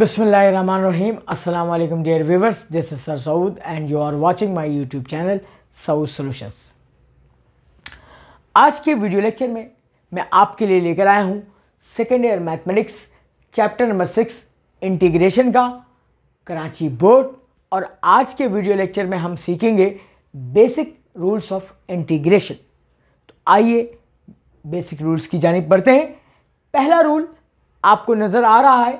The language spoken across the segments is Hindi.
Bismillahirrahmanirrahim. Assalamu alaikum dear viewers. This is Sir Saud and you are watching my YouTube channel, Saud. आज के वीडियो लेक्चर में मैं आपके लिए लेकर आया हूँ second year mathematics chapter number six integration का कराची बोर्ड और आज के वीडियो लेक्चर में हम सीखेंगे बेसिक रूल्स ऑफ़ इंटीग्रेशन तो आइए बेसिक रूल्स की जानिब बढ़ते हैं पहला रूल आपको नज़र आ रहा है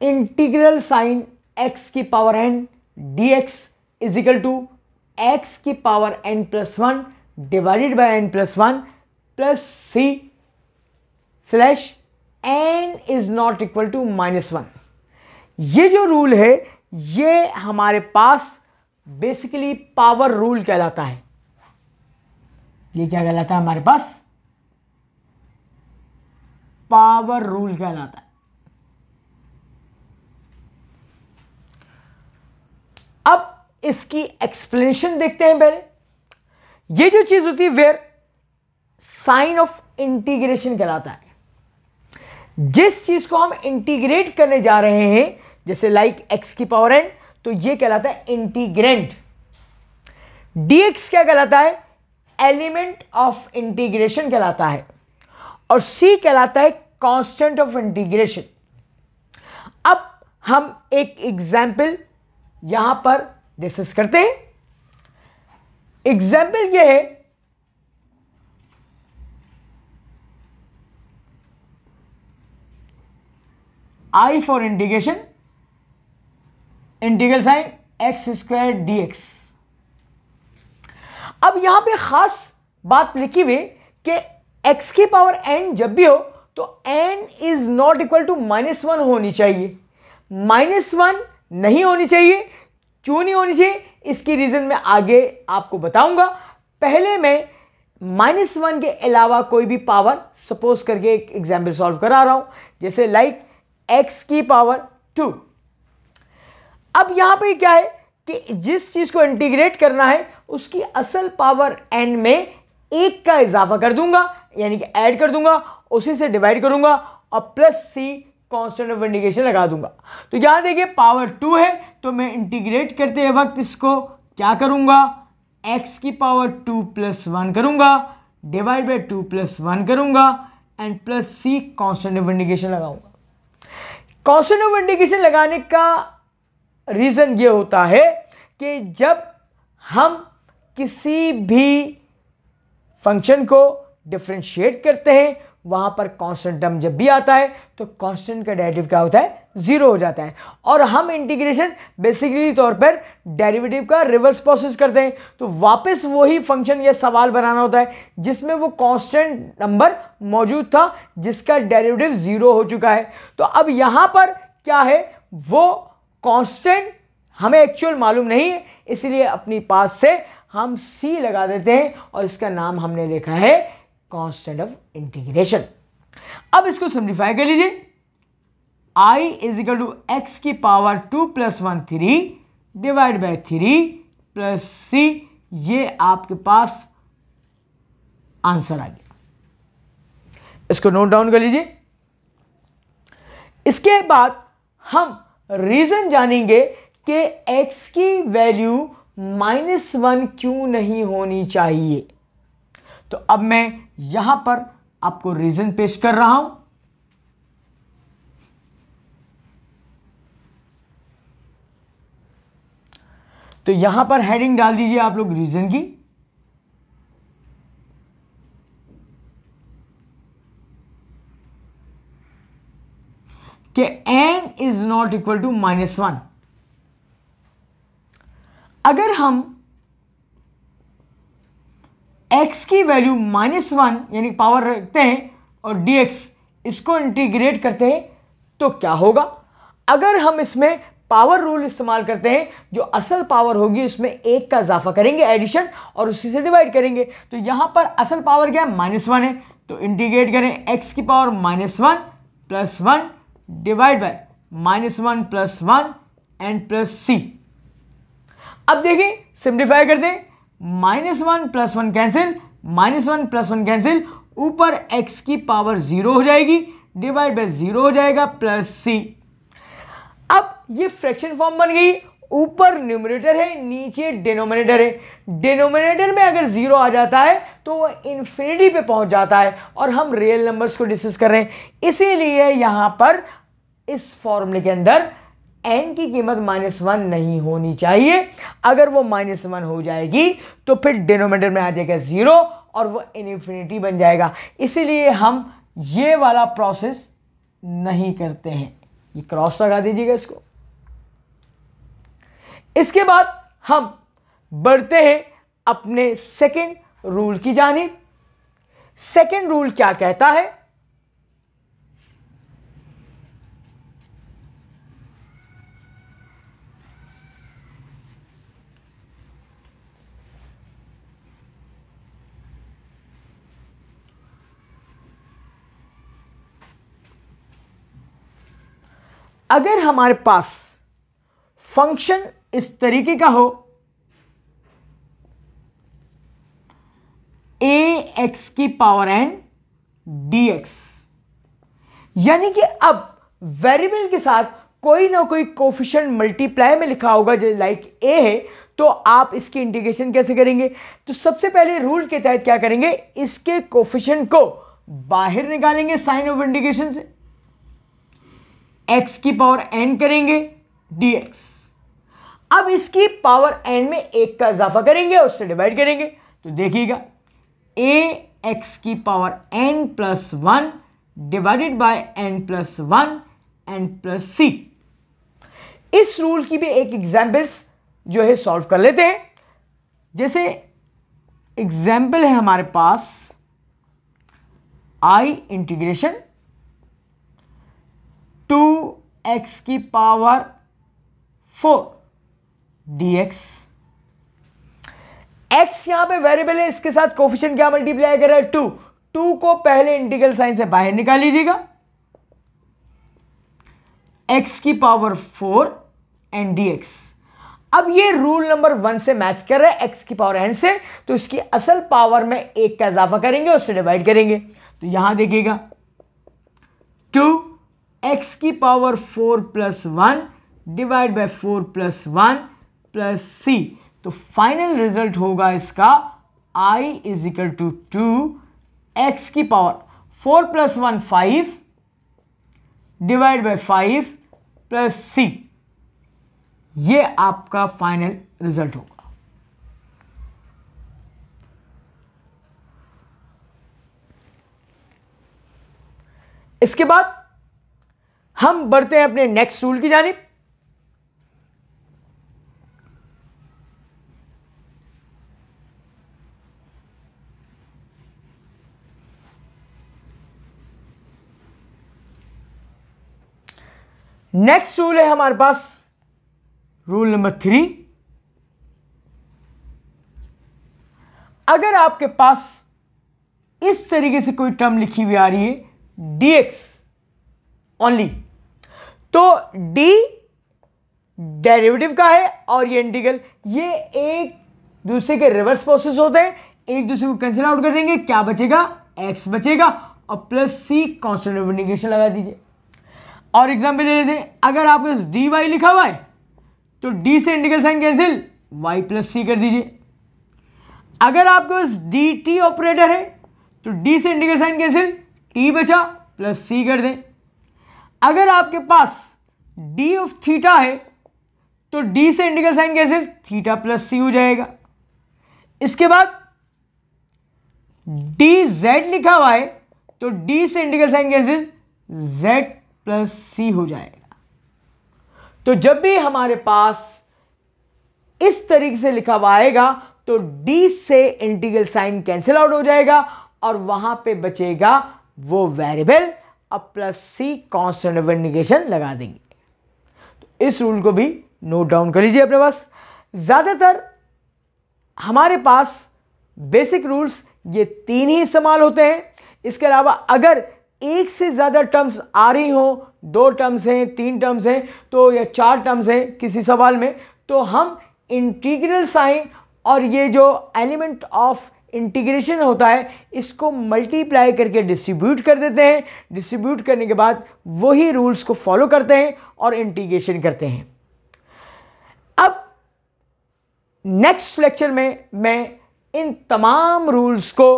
इंटीग्रल साइन एक्स की power n d x is equal to x की power n plus one divided by n plus one plus c slash n is not equal to minus one ये जो रूल है, ये हमारे पास बेसिकली पावर रूल कहलाता है। ये क्या कहलाता है हमारे पास? पावर रूल कहलाता है अब इसकी एक्सप्लेनेशन देखते हैं पहले। ये जो चीज़ होती है वेयर साइन ऑफ़ इंटीग्रेशन कहलाता है। जिस चीज़ को हम इंटीग्रेट करने जा रहे हैं, जैसे लाइक एक्स की पावर एन तो ये कहलाता है इंटीग्रेंट डीएक्स क्या कहलाता है? एलिमेंट ऑफ़ इंटीग्रेशन कहलाता है। और सी कहलाता है कांस्टेंट ऑफ़ इंटीग्रेशन अब हम एक एग्ज़ाम्पल यहाँ पर डिस्कस करते हैं। एग्ज़ाम्पल यह है। I for integration integral sign x square d x अब यहाँ पे खास बात लिखी हुई कि x की पावर n जब भी हो तो n is not equal to minus one होनी चाहिए। माइनस वन नहीं होनी चाहिए क्यों नहीं होनी चाहिए? इसकी रीजन मैं आगे आपको बताऊँगा। पहले मैं माइनस वन के अलावा कोई भी पावर सपोज़ करके एक एग्ज़ाम्पल सॉल्व करा रहा हूँ, जैसे लाइक एक्स की पावर टू अब यहाँ पे क्या है कि जिस चीज़ को इंटीग्रेट करना है, उसकी असल पावर एन में एक का इजाफा कर दूँगा, यानी कि ऐड कर दूँगा, उसी से डिवाइड करूँगा, और plus c constant of indication लगा दूँगा। तो यहाँ देखिए पावर टू है तो मैं इंटीग्रेट करते वक्त इसको। क्या करूँगा? एक्स की पावर टू प्लस वन करूँगा divide by two plus one करूँगा and plus c constant of indication लगाऊँगा। कांस्टेंट ऑफ़ इंडिकेशन लगाने का रीजन ये होता है कि जब हम किसी भी फ़ंक्शन को डिफ्रेंशिएट करते हैं वहाँ पर कांस्टेंट टर्म जब भी आता है तो कांस्टेंट का डेरिवेटिव क्या होता है? ज़ीरो हो जाता है। और हम इंटीग्रेशन बेसिकली तौर पर डेरिवेटिव का रिवर्स प्रोसेस करते हैं। तो वापस वही फ़ंक्शन या सवाल बनाना होता है, जिसमें वो कांस्टेंट नंबर मौजूद था, जिसका डेरिवेटिव ज़ीरो हो चुका है। तो अब यहाँ पर क्या है? वो कांस्टेंट हमें एक्चुअल मालूम नहीं है, इसलिए अपनी पास से हम सी लगा देते हैं और इसका नाम हमने लिखा है कांस्टेंट ऑफ़ इंटीग्रेशन अब इसको सिंप्लीफाई कर लीजिए। I is equal to x की power two plus one three divide by three plus c ये आपके पास आंसर आ गया। इसको नोट डाउन कर लीजिए। इसके बाद हम रीजन जानेंगे कि x की वैल्यू माइनस वन क्यों नहीं होनी चाहिए। तो अब मैं यहाँ पर आपको रीजन पेश कर रहा हूँ। तो यहाँ पर हेडिंग डाल दीजिए आप लोग रीजन की। कि n is not equal to minus one अगर हम x की वैल्यू माइनस वन यानी पावर रखते हैं और dx इसको इंटीग्रेट करते हैं तो क्या होगा? अगर हम इसमें पावर रूल इस्तेमाल करते हैं, जो असल पावर होगी उसमें एक का इजाफा करेंगे एडिशन और उसी से डिवाइड करेंगे तो यहाँ पर असल पावर क्या है? माइनस वन है। तो इंटीग्रेट करें x की power minus one plus one divide by minus one plus one and plus c अब देखिए सिंप्लीफाई कर दें। Minus one plus one cancel, minus one plus one cancel, ऊपर x की पावर ज़ीरो हो जाएगी, डिवाइड बाय ज़ीरो हो जाएगा प्लस सी। अब ये फ्रैक्शन फॉर्म बन गई, ऊपर न्यूमिनेटर है, नीचे डिनोमिनेटर है। डिनोमिनेटर में अगर ज़ीरो आ जाता है तो वह इन्फिनिटी पे पहुँच जाता है, और हम रियल नंबर्स को डिस्कस कर रहे हैं। इसीलिए यहाँ पर इस फॉर्मूले के अंदर एन की कीमत माइनस वन नहीं होनी चाहिए। अगर वो माइनस वन हो जाएगी तो फिर डिनोमिनेटर में आ जाएगा ज़ीरो और वो इन्फिनिटी बन जाएगा। इसीलिए हम ये वाला प्रोसेस नहीं करते हैं। ये क्रॉस लगा दीजिएगा इसको। इसके बाद हम बढ़ते हैं अपने सेकेंड रूल की जानी सेकेंड रूल क्या कहता है? अगर हमारे पास फ़ंक्शन इस तरीके का हो ए एक्स की पावर एन डी एक्स यानी कि अब वेरिएबल के साथ कोई ना कोई कोफिशिएंट मल्टीप्लाई में लिखा होगा जो लाइक ए है तो आप इसकी इंटीग्रेशन कैसे करेंगे? तो सबसे पहले रूल के तहत क्या करेंगे? इसके कोफिशिएंट को बाहर निकालेंगे साइन ऑफ़ इंटीग्रेशन से। एक्स की पावर एन करेंगे डी एक्स अब इसकी पावर एन में एक का इजाफा करेंगे, उससे डिवाइड करेंगे। तो देखिएगा ए एक्स की power n plus one divided by n plus one n plus c इस रूल की भी एक एग्जाम्पल्स जो है सॉल्व कर लेते हैं। जैसे एग्ज़ाम्पल है हमारे पास आई इंटीग्रेशन एक्स की पावर फोर डी एक्स यहाँ पे वेरिएबल है, इसके साथ कोफिशियंट क्या मल्टीप्लाई कर रहा है? टू टू को पहले इंटीग्रल साइन से बाहर निकाल लीजिएगा। एक्स की power four and d x अब ये रूल नंबर वन से मैच कर रहा है एक्स की पावर एन से तो इसकी असल पावर में एक का इजाफा करेंगे, उससे डिवाइड करेंगे। तो यहाँ देखिएगा। टू एक्स की power four plus one divide by four plus one plus c तो फाइनल रिज़ल्ट होगा इसका i is equal to two x की power four plus one five divide by five plus c ये आपका फाइनल रिज़ल्ट होगा। इसके बाद हम बढ़ते हैं अपने नेक्स्ट रूल की जानिब। नेक्स्ट रूल है हमारे पास रूल नंबर थ्री अगर आपके पास इस तरीके से कोई टर्म लिखी हुई आ रही है डीएक्स ओनली तो डी डेरिवेटिव का है और ये इंटीग्रल ये एक दूसरे के रिवर्स प्रोसेस होते हैं, एक दूसरे को कैंसिल आउट कर देंगे, क्या बचेगा? एक्स बचेगा, और प्लस सी कॉन्स्टेंट इंटीग्रेशन लगा दीजिए। और एग्ज़ाम्पल ले लेते हैं, अगर आपको डी वाई लिखा हुआ है तो डी से integral sign cancel y plus c कर दीजिए। अगर आपके पास डी टी ऑपरेटर है तो डी से इंटीग्रल साइन कैंसिल टी बचा प्लस सी कर दें। अगर आपके पास डी ऑफ़ थीटा है तो डी से integral sign cancel theta plus c हो जाएगा। इसके बाद डी जेड लिखा हुआ है तो डी से integral sign cancel z plus c हो जाएगा। तो जब भी हमारे पास इस तरीके से लिखा हुआ आएगा तो डी से इंटीग्रल साइन कैंसिल आउट हो जाएगा और वहाँ पे बचेगा वो वेरिएबल अब plus c constant of indication लगा देंगे। तो इस रूल को भी नोट डाउन कर लीजिए अपने पास। ज़्यादातर हमारे पास बेसिक रूल्स ये तीन ही इस्तेमाल होते हैं। इसके अलावा अगर एक से ज़्यादा टर्म्स आ रही हो, दो टर्म्स हैं, तीन टर्म्स हैं तो या चार टर्म्स हैं किसी सवाल में तो हम इंटीग्रल साइन और ये जो एलिमेंट ऑफ़ इंटीग्रेशन होता है, इसको मल्टीप्लाई करके डिस्ट्रीब्यूट कर देते हैं। डिस्ट्रीब्यूट करने के बाद वही रूल्स को फॉलो करते हैं और इंटीग्रेशन करते हैं। अब नेक्स्ट लेक्चर में मैं इन तमाम रूल्स को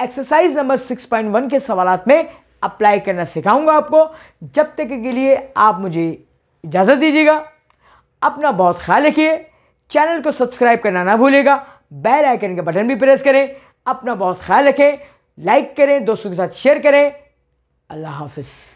एक्सरसाइज नंबर 6.1 के सवाल में अप्लाई करना सिखाऊँगा आपको। जब तक के लिए आप मुझे इजाज़त दीजिएगा। अपना बहुत ख्याल रखिए। चैनल को सब्सक्राइब करना ना भूलिएगा। बेल आइकन का बटन भी प्रेस करें, अपना बहुत ख्याल रखें लाइक करें, दोस्तों के साथ शेयर करें। अल्लाह हाफिज़।